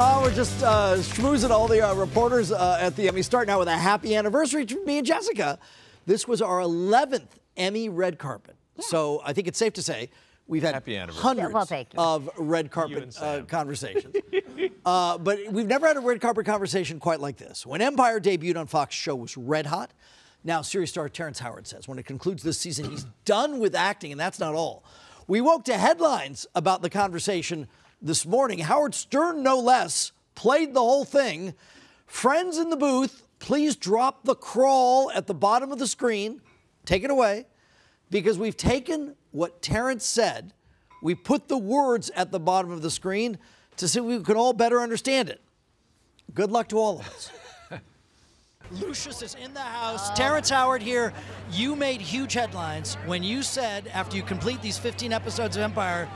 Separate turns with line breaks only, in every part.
Uh, we're just uh, schmoozing all the uh, reporters uh, at the Emmy. Starting out with a happy anniversary to me and Jessica. This was our 11th Emmy red carpet. So I think it's safe to say we've had
Happy anniversary.
hundreds
Yeah, well,
of red carpet uh, conversations. uh, but we've never had a red carpet conversation quite like this. When Empire debuted on Fox, show was red hot. Now, series star Terrence Howard says when it concludes this season, he's done with acting, and that's not all. We woke to headlines about the conversation this morning. Howard Stern, no less, played the whole thing. Friends in the booth, please drop the crawl at the bottom of the screen. Take it away because we've taken what Terrence said, we put the words at the bottom of the screen to see we can all better understand it. Good luck to all of us. Lucius is in the house. Terrence Howard here. You made huge headlines when you said after you complete these 15 episodes of Empire,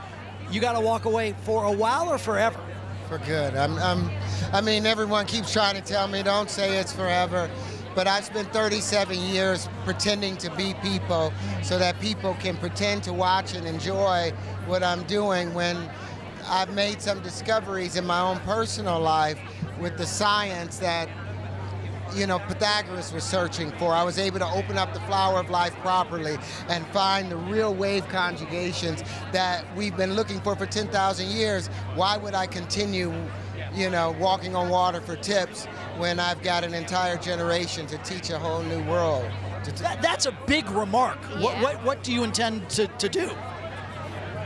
you got to walk away for a while or forever.
for good. I'm, I'm, I mean, everyone keeps trying to tell me, don't say it's forever. But I've spent 37 years pretending to be people so that people can pretend to watch and enjoy what I'm doing when I've made some discoveries in my own personal life with the science that you know, Pythagoras was searching for. I was able to open up the flower of life properly and find the real wave conjugations that we've been looking for for 10,000 years. Why would I continue, you know, walking on water for tips when I've got an entire generation to teach a whole new world?
That, that's a big remark. What, what, what do you intend to, to do?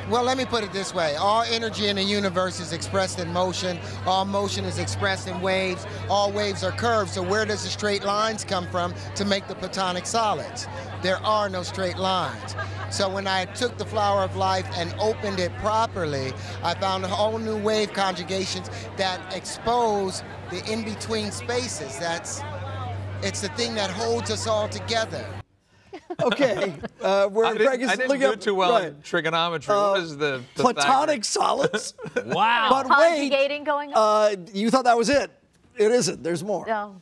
Well, let me put it this way. All energy in the universe is expressed in motion. All motion is expressed in waves. All waves are curved. So where does the straight lines come from to make the platonic solids? There are no straight lines. So when I took the flower of life and opened it properly, I found a whole new wave conjugations that expose the in-between spaces. That's it's the thing that holds us all together.
Okay, uh, we're
I
Greg
didn't,
is
I didn't
looking
do
up-
too well
right.
in trigonometry.
Uh,
what is the
platonic solids.
Wow.
But wait,
going on?
uh, you thought that was it? It isn't. There's more.
no.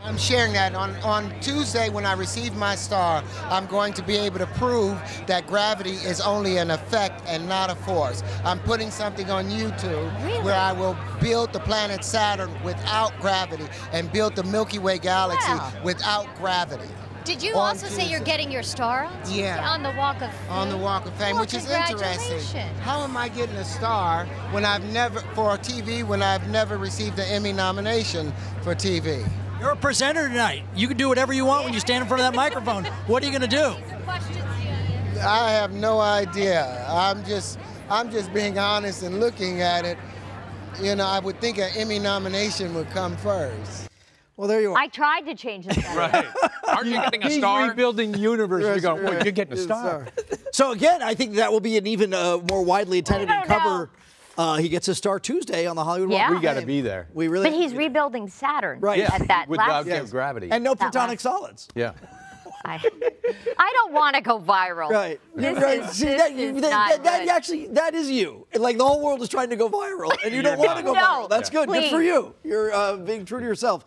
I'm sharing that on, on Tuesday when I receive my star. I'm going to be able to prove that gravity is only an effect and not a force. I'm putting something on YouTube
Really?
where I will build the planet Saturn without gravity and build the Milky Way galaxy
Wow.
without gravity
Did you
On
also say you're getting your star on Tuesday?
Yeah.
on the Walk of
on the
Fame?
Walk of Fame,
Well,
which is interesting. How am I getting a star when I've never for TV when I've never received an Emmy nomination for TV?
You're a presenter tonight. You can do whatever you want when you stand in front of that microphone. What are you going to do?
I have no idea. I'm just I'm just being honest and looking at it. You know, I would think an Emmy nomination would come first.
Well, there you are.
I tried to change the subject.
Right. Aren't you getting a
He's
star?
rebuilding the universe. You're going, well, you're getting a star.
So again, I think that will be an even uh, more widely attended and cover. Uh, he gets a star Tuesday on the Hollywood Walk
Yeah.
of
We
gotta
Fame.
be there.
We really.
But he's rebuilding Saturn
Right.
Yeah,
at that
without
last.
Yes. gravity.
and no
That
platonic solids.
Yeah.
I, I don't want to go viral.
Right.
This
right.
is,
See,
this
that,
is
that,
not
that, that actually that is you. Like the whole world is trying to go viral, and you don't want to go
not.
viral.
No,
That's good. Good for you. You're uh, being true to yourself.